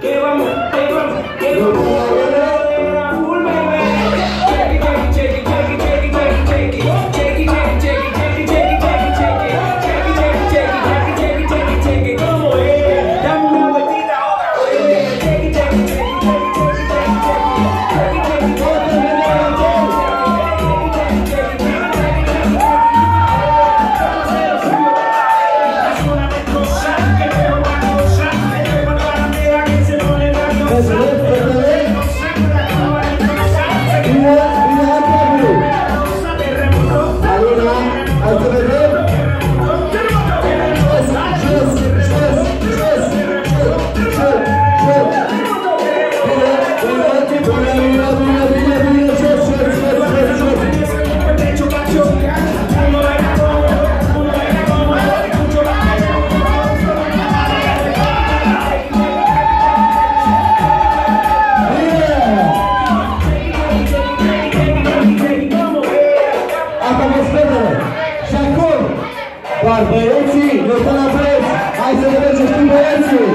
¿Qué vamos? ¿Qué vamos? Vamos, Pedro! Și acum, doar băieții, eu sunt la băieți, hai să ne mergem și băieții!